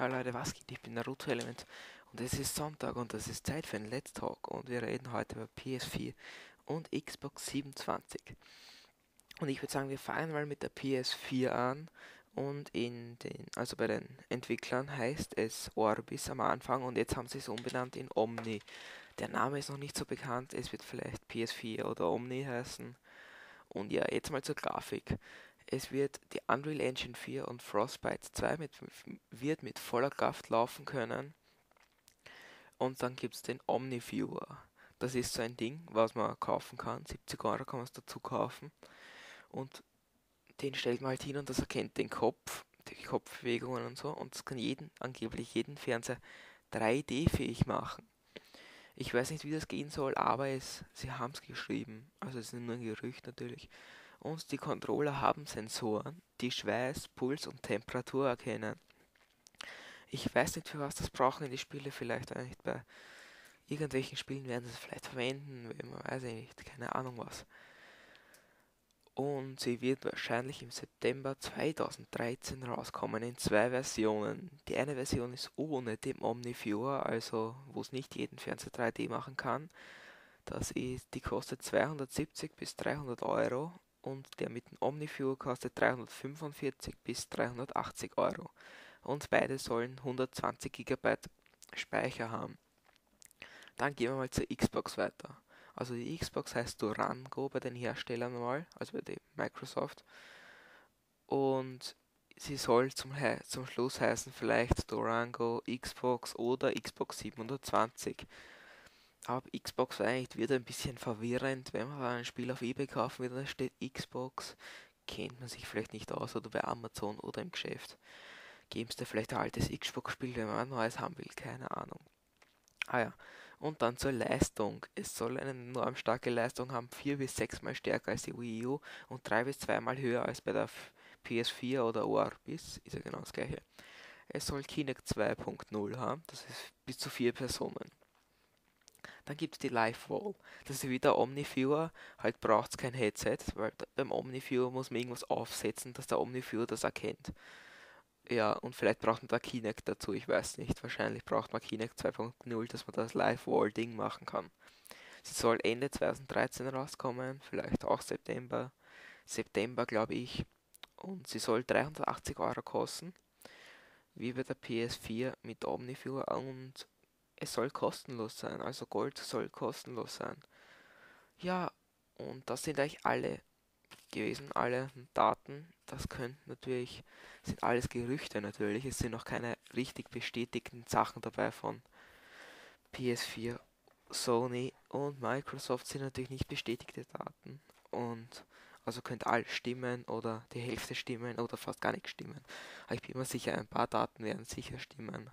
Hallo Leute, was geht? Ich bin Naruto Element und es ist Sonntag und es ist Zeit für ein Let's Talk und wir reden heute über PS4 und Xbox 27. Und ich würde sagen, wir fangen mal mit der PS4 an und in den, also bei den Entwicklern heißt es Orbis am Anfang und jetzt haben sie es umbenannt in Omni. Der Name ist noch nicht so bekannt, es wird vielleicht PS4 oder Omni heißen. Und ja, jetzt mal zur Grafik. Es wird die Unreal Engine 4 und Frostbite 2 mit, wird mit voller Kraft laufen können. Und dann gibt es den Omniviewer. Das ist so ein Ding, was man kaufen kann. 70 Euro kann man es dazu kaufen. Und den stellt man halt hin und das erkennt den Kopf, die Kopfbewegungen und so. Und das kann jeden, angeblich jeden Fernseher 3D-fähig machen. Ich weiß nicht, wie das gehen soll, aber es, sie haben es geschrieben. Also es ist nur ein Gerücht natürlich und die Controller haben Sensoren, die Schweiß, Puls und Temperatur erkennen. Ich weiß nicht, für was das brauchen die Spiele, vielleicht nicht bei irgendwelchen Spielen werden sie es vielleicht verwenden, man weiß ich nicht, keine Ahnung was. Und sie wird wahrscheinlich im September 2013 rauskommen in zwei Versionen. Die eine Version ist ohne dem Omniviewer, also wo es nicht jeden Fernseher 3D machen kann. Das ist, die kostet 270 bis 300 Euro und der mit dem Omniviewer kostet 345 bis 380 Euro. Und beide sollen 120 GB Speicher haben. Dann gehen wir mal zur Xbox weiter. Also die Xbox heißt Durango bei den Herstellern mal, also bei Microsoft. Und sie soll zum, zum Schluss heißen vielleicht Durango Xbox oder Xbox 720. Aber Xbox eigentlich wieder ein bisschen verwirrend, wenn man ein Spiel auf Ebay kaufen will, da steht Xbox, kennt man sich vielleicht nicht aus oder bei Amazon oder im Geschäft. Geben Sie vielleicht ein altes Xbox-Spiel, wenn man ein neues haben will, keine Ahnung. Ah ja, und dann zur Leistung. Es soll eine enorm starke Leistung haben, 4 bis 6 mal stärker als die Wii U und 3 bis 2 mal höher als bei der PS4 oder Orbis, ist ja genau das gleiche. Es soll Kinect 2.0 haben, das ist bis zu 4 Personen. Dann gibt es die Live Wall. Das ist wieder Omniviewer. Halt braucht es kein Headset, weil beim Omniviewer muss man irgendwas aufsetzen, dass der Omniviewer das erkennt. Ja, und vielleicht braucht man da Kinect dazu, ich weiß nicht. Wahrscheinlich braucht man Kinect 2.0, dass man das Live Wall Ding machen kann. Sie soll Ende 2013 rauskommen, vielleicht auch September. September, glaube ich. Und sie soll 380 Euro kosten, wie bei der PS4 mit Omniviewer und es soll kostenlos sein, also Gold soll kostenlos sein. Ja, und das sind eigentlich alle gewesen, alle Daten. Das könnten natürlich, sind alles Gerüchte natürlich, es sind noch keine richtig bestätigten Sachen dabei von PS4, Sony und Microsoft sind natürlich nicht bestätigte Daten. Und also könnte alles stimmen oder die Hälfte stimmen oder fast gar nichts stimmen. Aber ich bin mir sicher, ein paar Daten werden sicher stimmen.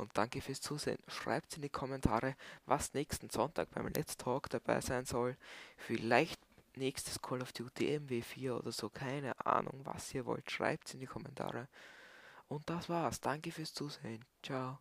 Und danke fürs Zusehen. Schreibt in die Kommentare, was nächsten Sonntag beim Let's Talk dabei sein soll. Vielleicht nächstes Call of Duty MW4 oder so. Keine Ahnung, was ihr wollt. Schreibt in die Kommentare. Und das war's. Danke fürs Zusehen. Ciao.